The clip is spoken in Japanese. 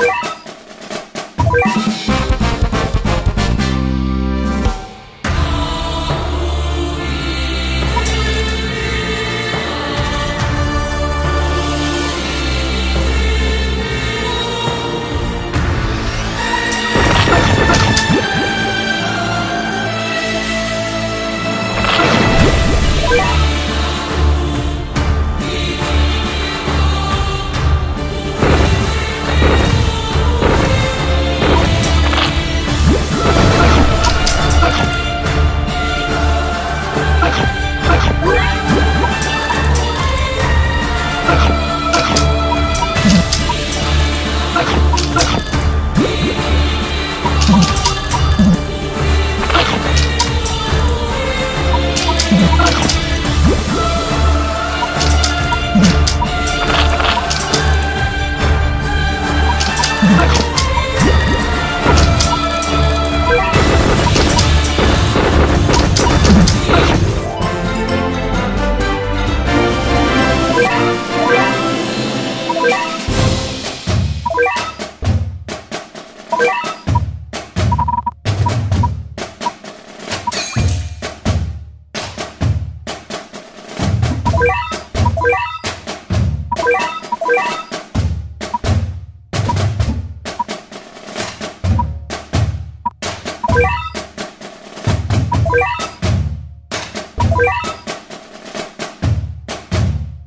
you 我们 happy you